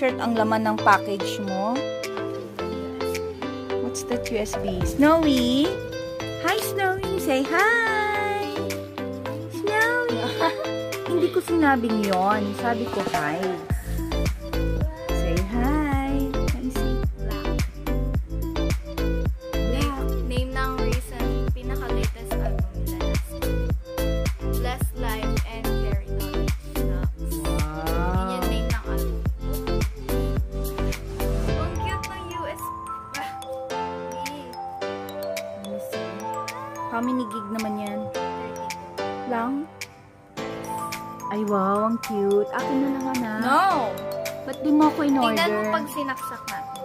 t-shirt ang laman ng package mo. What's that USB? Snowy? Hi, Snowy! Say hi! Snowy! Hindi ko sinabing yon. Sabi ko hi. Sinaksak natin.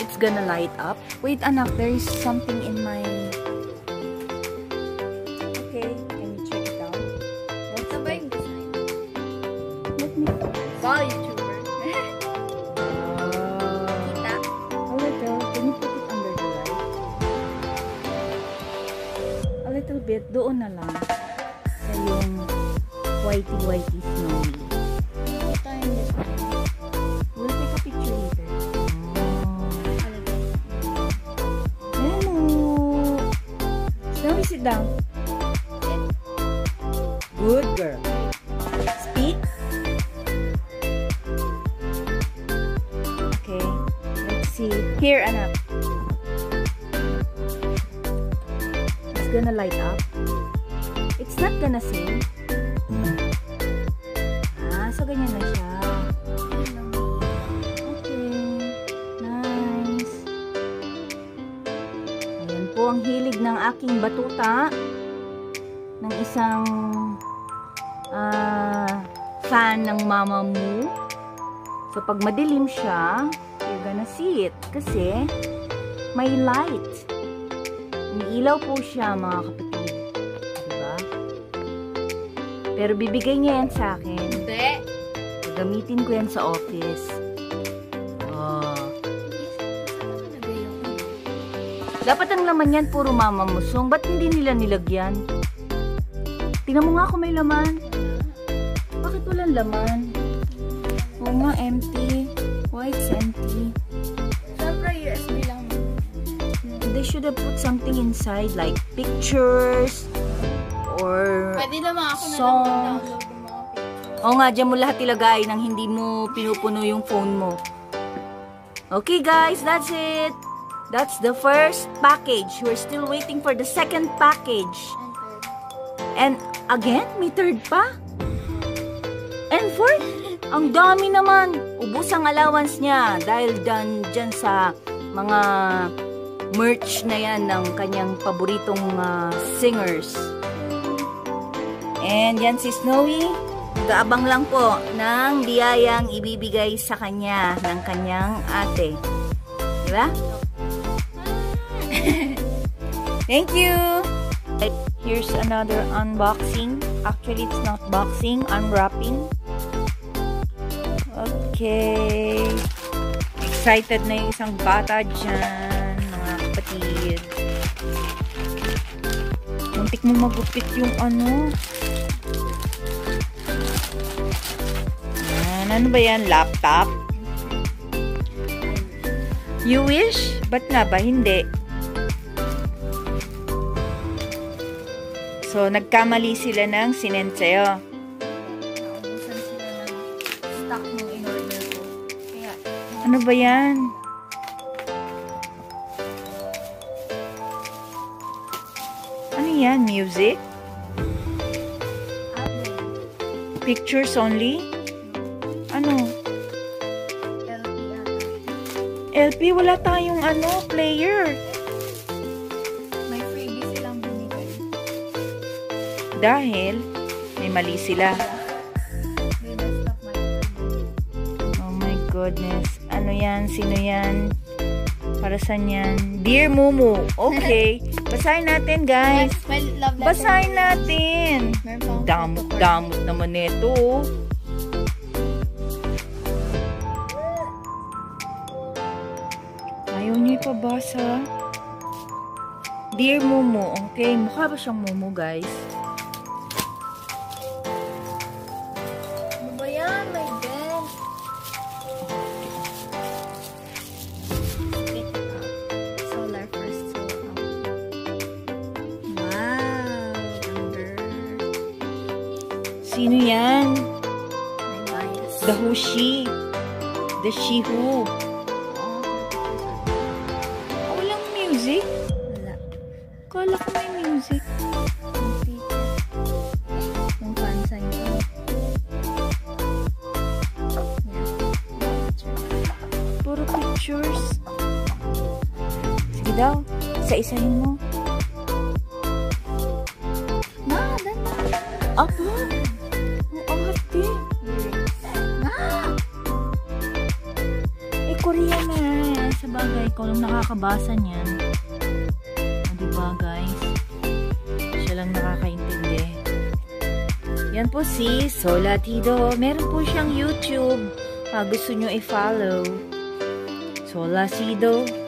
It's gonna light up. Wait, anak, there is something in my... sit down. Good girl. Speak. Okay. Let's see. Here, anak. It's gonna light up. It's not gonna sing. Batuta ng isang ah, fan ng mama mo. So, pag madilim siya, you're gonna see it. Kasi, may light. Umiilaw po siya, mga kapatid. Diba? Pero bibigay niya yan sa akin. Hindi. Gagamitin ko yan sa office. Dapat ang laman yan puro mama musong. Ba't hindi nila nilagyan? Tingnan mo nga kung may laman. Bakit walang laman? Oo nga, empty. Why it's empty? Siyempre, USB lang. They should have put something inside like pictures or... Pwede naman ako na lang Song. mag-download ng mga pictures. Oo nga, dyan mo lahat ilagay nang hindi mo pinupuno yung phone mo. Okay guys, that's it. That's the first package. We're still waiting for the second package. And again, may third pa? And fourth? Ang dami naman. Ubus ang allowance niya dahil dyan, dyan sa mga merch na yan ng kanyang paboritong ah, singers. And yan si Snowy. Gaabang lang po ng biyayang ibibigay sa kanya ng kanyang ate. Diba? Thank you! Here's another unboxing. Actually, it's not boxing, unwrapping. Okay. Excited na yung isang bata dyan, mga kapatid. Muntik mo magupit yung ano. Yan. Ano ba yan? Laptop? You wish? Ba't nga ba? Hindi. So, nagkamali sila ng. Kaya, Ano ba yan? Ano yan? Music? Pictures only? Ano? LP, wala tayong ano, player. Dahil, may mali sila. Oh my goodness. Ano yan? Sino yan? Para saan yan? Dear Mumu. Okay. Basahin natin, guys. Basahin natin. Meron pang Damot, photo card. damot naman ito. oh. Ayaw niyo ipabasa. Dear Momo, okay? Mukha ba siyang Momo, guys? Isa-isahin mo. Ma, ganda. Aba! Ang arte. Ma! Eh, Korean na. Sa bagay, ikaw nakakabasa niyan. O, diba, guys? Siya lang nakakaintindi. Yan po si Solatido. Meron po siyang YouTube. Pag gusto nyo i-follow. Solatido. Diba?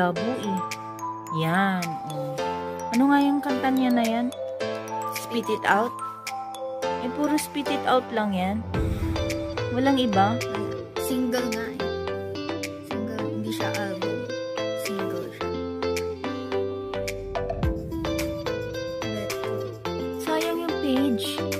Naman ng labo eh. Yan. Oh. Ano nga yung kanta niya na yan? Spit it out? Eh, puro spit it out lang yan. Walang iba. Single nga eh. Single, hindi siya album. Single siya. Sayang yung page.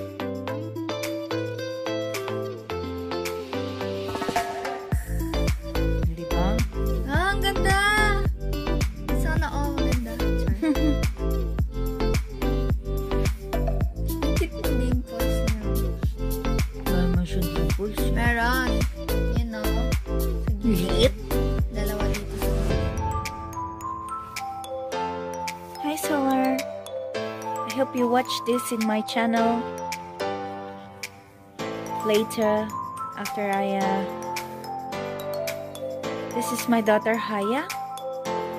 Watch this in my channel later after I uh, this is my daughter Haya.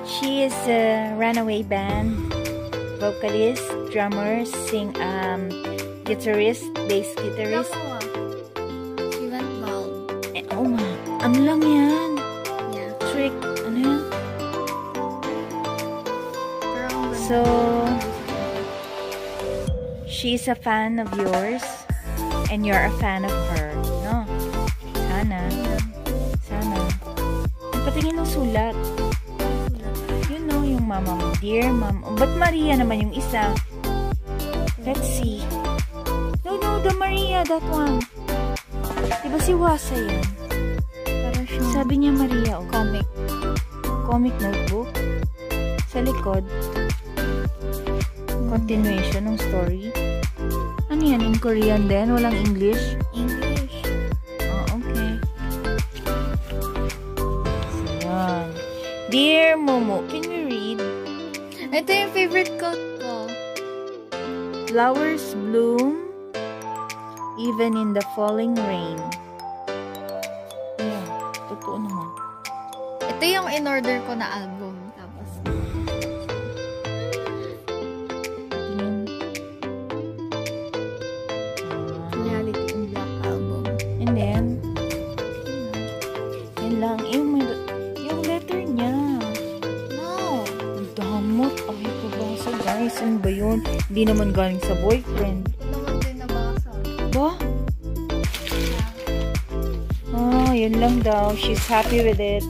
She is a runaway band vocalist, drummer, sing um guitarist, bass guitarist. She went bald. Eh, oh ma, ano lang yan? Yeah. Trick, ano yan? Pero ang ganda. So, she's a fan of yours and you're a fan of her, no? Sana. Sana. Patingin ng sulat. You know, yung mama mo. Dear mom. Oh, ba't Maria naman yung isa? Let's see. No, no, the Maria, that one. Diba si Wasa yan? Parang siyang Sabi niya Maria, oh. comic. Comic notebook. Sa likod, continuation ng story. Ano yan? In Korean din? Walang English? English. Oh, okay. So, yan. Dear Momo, can you read? Ito yung favorite quote ko. Flowers bloom even in the falling rain. Yan. Totoo naman. Ito yung in-order ko na album. Hindi naman galing sa boyfriend. Naman din nabasa. Ba? Ah, yun lang daw. She's happy with it.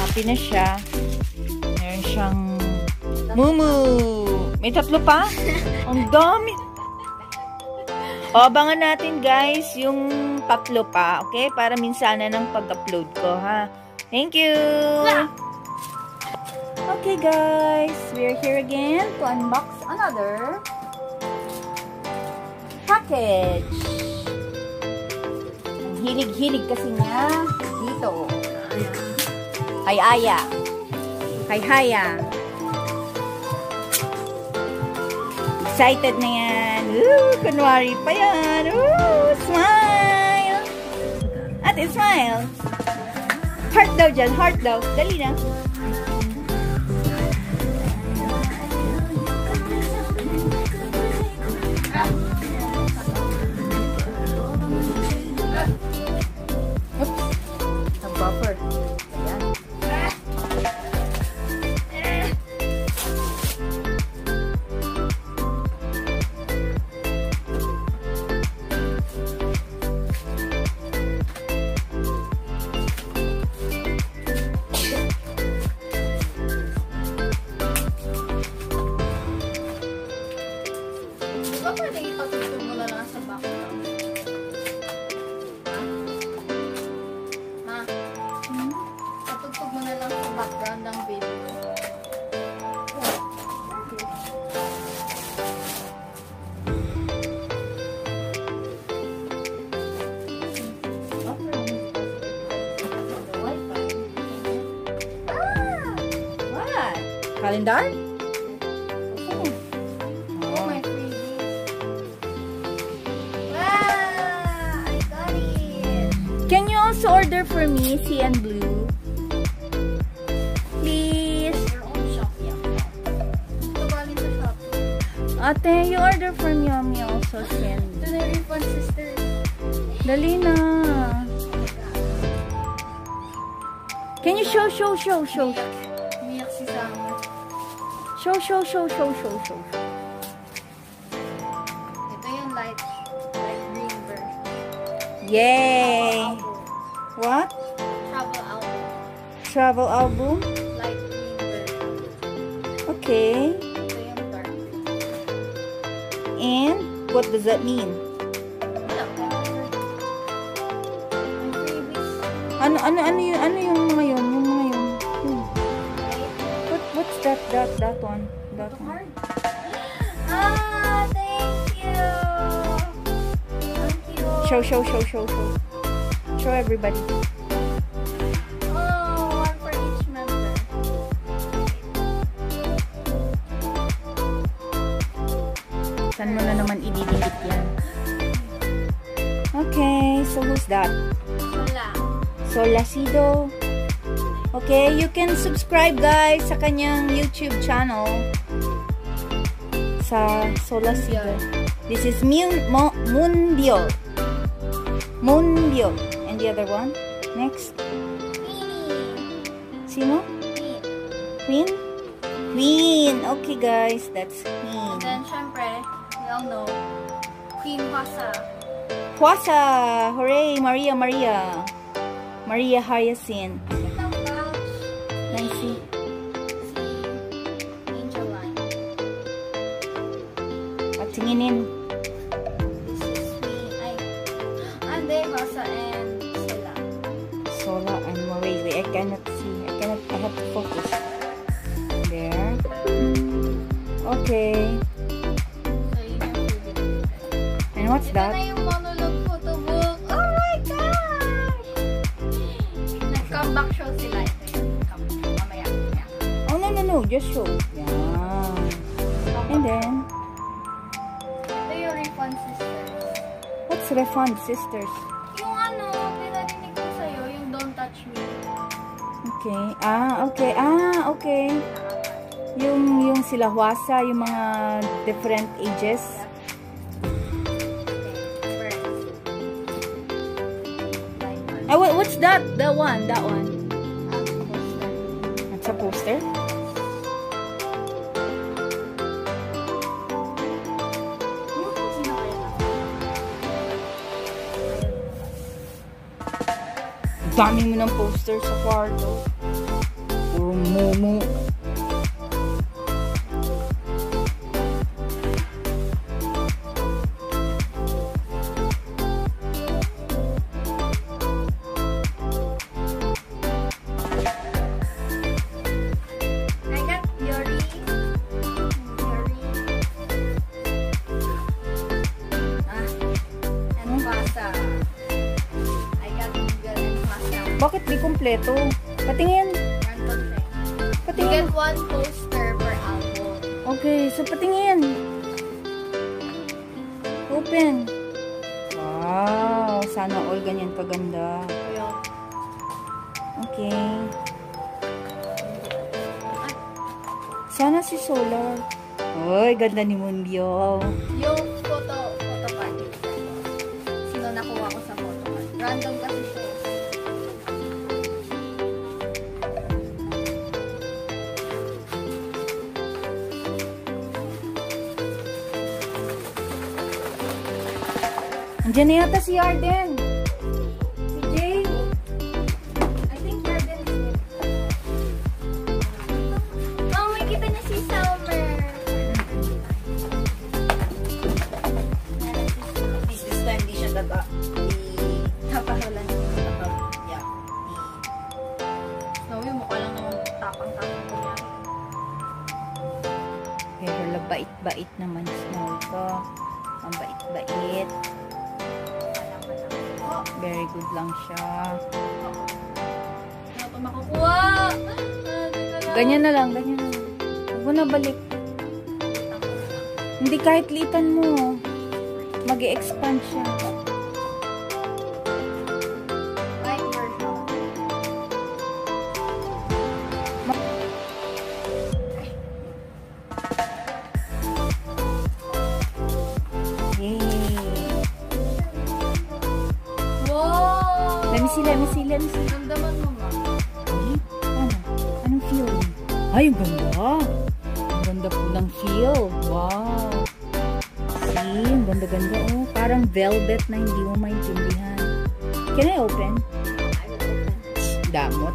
Happy na siya. Meron siyang Mumu! May tatlo pa? Ang dami! O, abangan natin guys yung tatlo pa, okay? Para minsanan ng pag-upload ko, ha? Thank you! Okay guys, we're here again to unbox another package. Ang hilig-hilig kasi nga dito. Ay Aya. Kay Haya. Excited na yan. Woo! Kunwari pa yan. Woo! Smile! Ate, smile! Heart daw dyan. Heart daw. Dali na. Calendar? Oh, Oh. my. Wow! I got it! Can you also order for me, C and Blue? Please. Your own shop, yeah. Ate, you order for Yummy also, C and Blue. Yung refund sisters. Dali na. Can you show, show, show, show? Show, show, show, show, show, show. Ito yung light, light green version. Yay! Album. What? Travel album. Travel album? Light green version. Okay. Ito yung dark. And what does that mean? Wala. May freebies. Ano, ano, ano yung, that, that, that one? That one. Ah, thank you. Thank you. Show, show, show, show, show. Show everybody. Oh, one for each member. Saan mo na naman ididikit yan? Okay, so who's that? Wala. Solasido. Okay, you can subscribe guys sa kanyang YouTube channel. Sa Solasido. This is Mo Mundio. Mundio. And the other one? Next. Sino? Queen. Queen? Okay guys, that's And Queen. then, syempre, we all know, Queen Pasa. Huasa! Hooray! Maria, Maria. Maria Hyacinth. Me. Ay. Ande, Pasa, and Sila. Sola and Marie. Wait, I cannot see. I cannot, I have to focus. There. Okay. And what's Ito na that? yung monologue photo book. Oh my gosh! Nag-comeback show sila. Ito mamaya. Oh, no, no, no. Just show. Yeah. And then, Refund Sisters? Yung ano, pinarinig ko sa'yo, yung don't touch me. Okay. Ah, okay. Ah, okay. Yung, yung sila Huasa, yung mga different ages. Ah, what, what's that? The one, that one. That's a poster. Dami mo ng poster sa kwarto. Puro momo. Bakit di kompleto? Patingin. You Patingin. get one poster per album. Okay, so patingin. Open. Wow, sana all ganyan kaganda. Yung, Okay. Sana si Solar. Uy, ganda ni Mundio. yung Andiyan na yata si Arden. Ganyan na lang, ganyan na lang. Huwag na balik. Hindi kahit litan mo. mag expand siya. Yay! Wow! Let me see, let me see, let me see. Mo ba? Ay, ang ganda. Ang ganda po ng feel. Wow. See, ang ganda-ganda. Oh, parang velvet na hindi mo maintindihan. Can I open? Damot.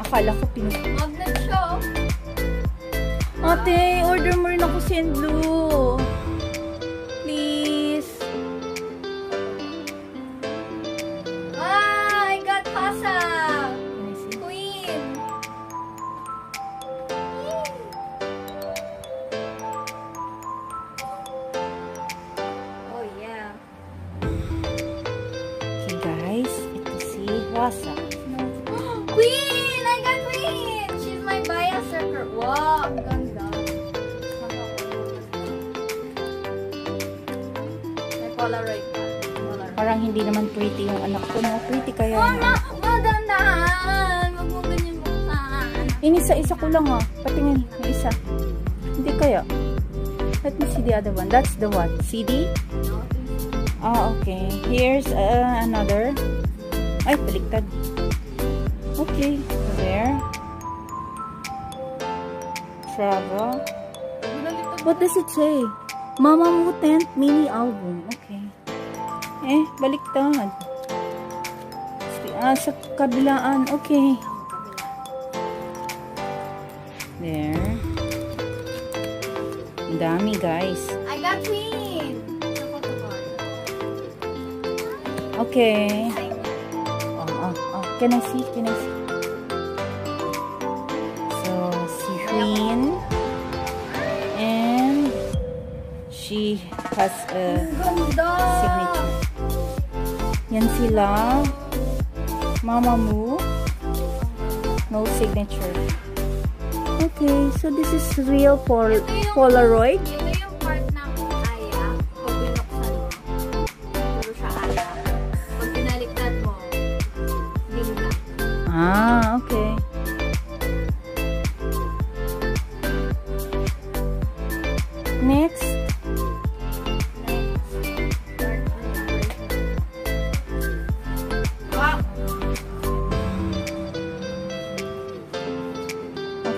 Akala ko pinag... magnet siya. oh. Ate, order mo rin ako Saint si Wasa. Queen! I got Queen! She's my bias circle. Wow, ang ganda. May Polaroid pa. Polaroid. Parang hindi naman pretty yung anak ko, no? Pretty kaya Oh, yun. ma! Madandahan! Huwag mo ganyan buksan. Inisa-isa ko lang, ah. Patingin. Yung isa. Hindi kaya. Let me see the other one. That's the what? CD? Ah, okay. Here's uh, another. Ay, baliktad. Okay. There. Travel. What does it say? Mama Mo Tent Mini Album. Okay. Eh, baliktad. Ah, sa kabilaan. Okay. There. Ang dami, guys. I got Queen! Okay. Can I see? Can I see? So, si Queen. And she has a signature. Yan sila. Mama Moo. No signature. Okay, so this is real pol Polaroid.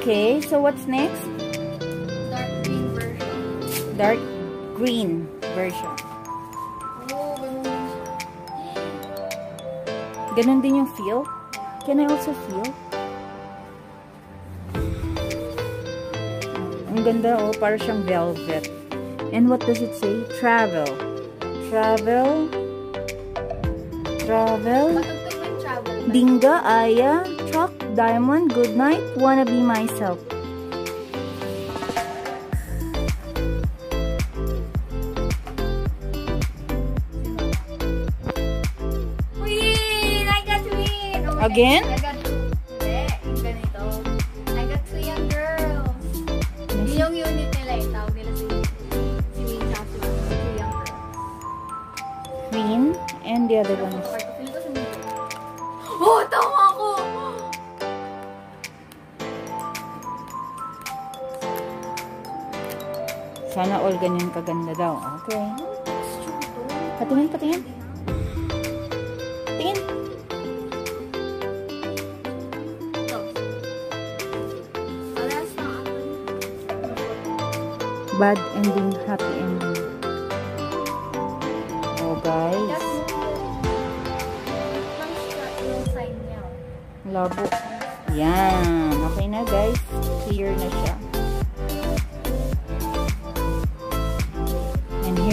Okay, so what's next? Dark green version. Dark green version. Ganun din yung feel. Can I also feel? Ang ganda oh, para siyang velvet. And what does it say? Travel. Travel. Travel. Dinga, Aya, Diamond, Good Night, Wanna Be Myself. Queen! I got! Oh my Again? I got yung ganito. I got two young girls. Yung unit nila eh. Tawag nila si si Wing tsaka. Two young girls. Queen, and the other one ganyan kaganda daw. Okay. Patingin, patingin. Tingin. Bad ending, happy ending. Oh, guys. Labo. Yan. Okay na, guys. Clear na siya.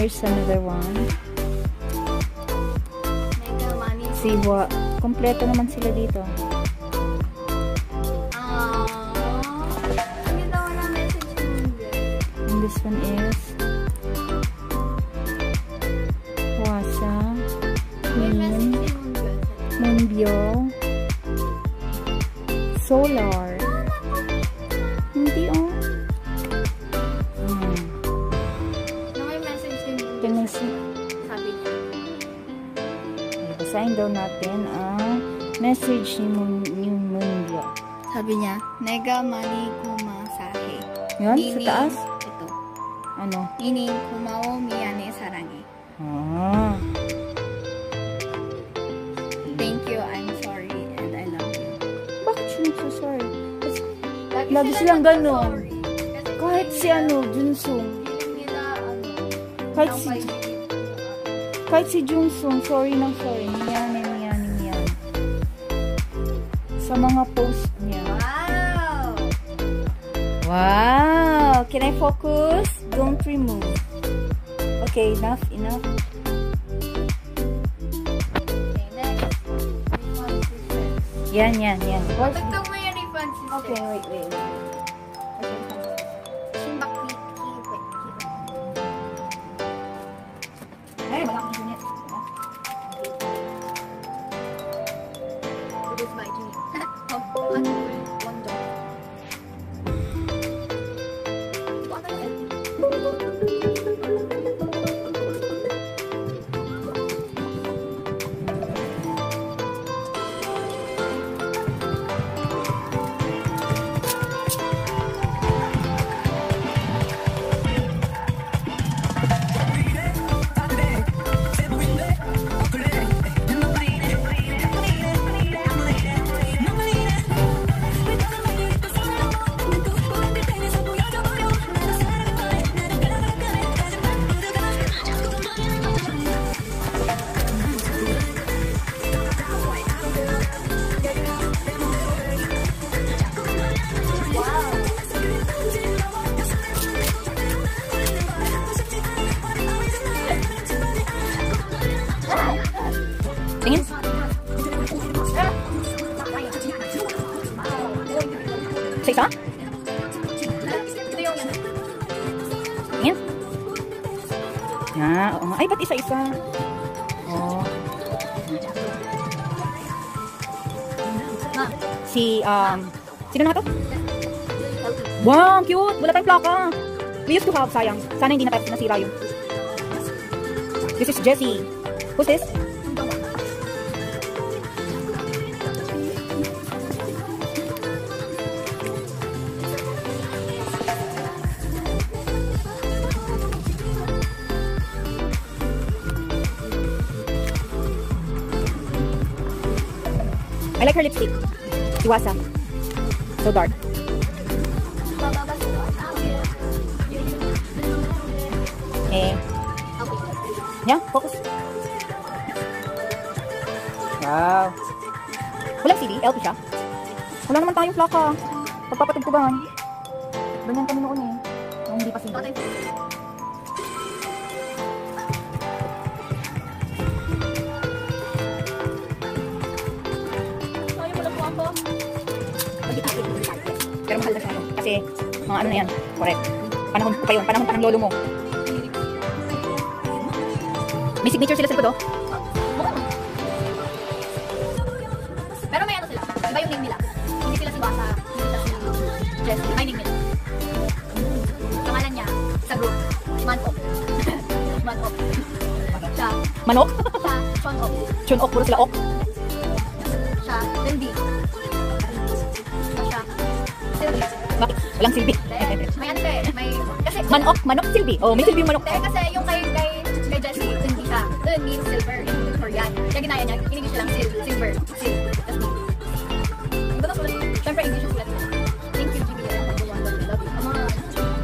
Here's another one. What? Kompleto naman sila dito. And this one is Wasa, girl. Moonbyo, solar. Daw natin ang message ni, Mun ni Mundia. Sabi niya, Nega mani kumasahe. Yan, sa taas. Ito. Ano? Nini kumao miyane sarangi. Ah. Thank you, I'm sorry, and I love you. Bakit siya nagsasorry? Lagi, Lagi sila silang ganon. Kasi Kahit si ano, Junsung. ano, Kahit si, kahit si Junsung, sorry ng sorry. Sa mga post niya. Wow! Wow! Can I focus? Don't remove. Okay, enough, enough. Okay, next. Yan, yan, yan. Tugtog mo yung refund system. Okay, wait, wait. Sa isa? Tingin. Na, nga. Ay, ba't isa-isa? Oh. Si, um, sino na to? Wow, cute! Wala tayong plaka. We used to have, sayang. Sana hindi na tayo nasira yun. This is Jessie. Who's this? Iwasa. So dark. Eh. Yeah, focus. Wow. Walang CD? LP siya? Wala naman tayong plaka. Pagpapatugtugan. Ganyan kami noon eh. Nung hindi pa CD. Kasi, mga ano na yan. Correct. Panahon pa yun. Panahon pa ng lolo mo. May signature sila sa likod, oh. Pero may ano sila. Iba yung name nila. Hindi sila si Basa. Hindi sila si Jess. Iba yung name nila. Pangalan niya sa group. Manok. Manok. Siya. Manok? Siya. Chonok. Chunok, puro sila ok. Siya. Lindy. Walang silbi. May ano eh. May... Kasi... Manok, manok, silbi. Oh, may silbi yung manok. Hindi, kasi yung kay, kay, kay Jessie, Lindy siya. Doon means silver in Korean. Kaya ginaya niya, in English lang, sil, silver, sil. Tapos me. Iba na sulat. Siyempre, English yung sulat. Thank you, Jimmy.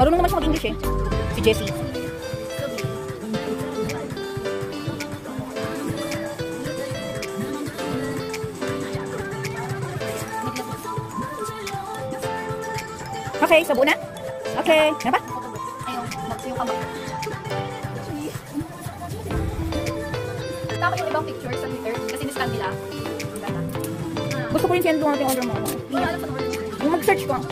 Marunong naman siya mag-English eh. Si Jessie. Okay, so buo na? Okay. Ano ba? Ayun, mag- yung kamay. Tama yung ibang pictures sa Twitter kasi niscan nila. Gusto ko rin doon natin order mo. Wala alam mag-search ko.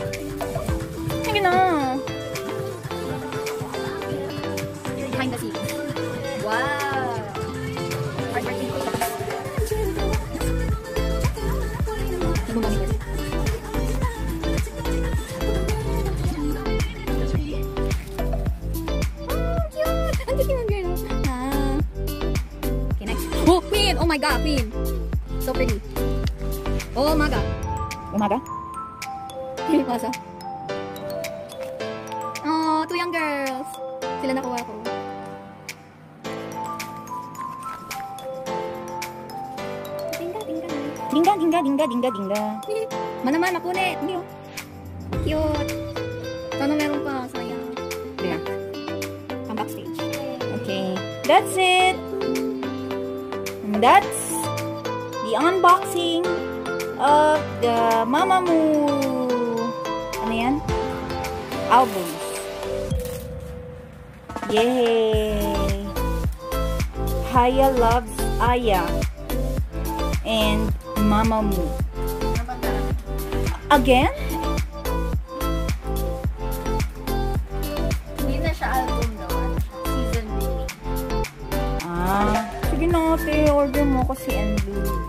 God, Queen. So pretty. Oh my god. Umaga? Hindi pasa. Oh, two young girls. Sila nakuha ko. Tingga, tingga. Dingga, dingga, dingga, dingga, dingga. Manaman, the Mamamoo. Ano yan? Albums. Yay! Haya loves Aya. And Mamamoo. Again? Hindi na siya album, no? Season release. Ah, sige na ate, order mo kasi Enlu. Please.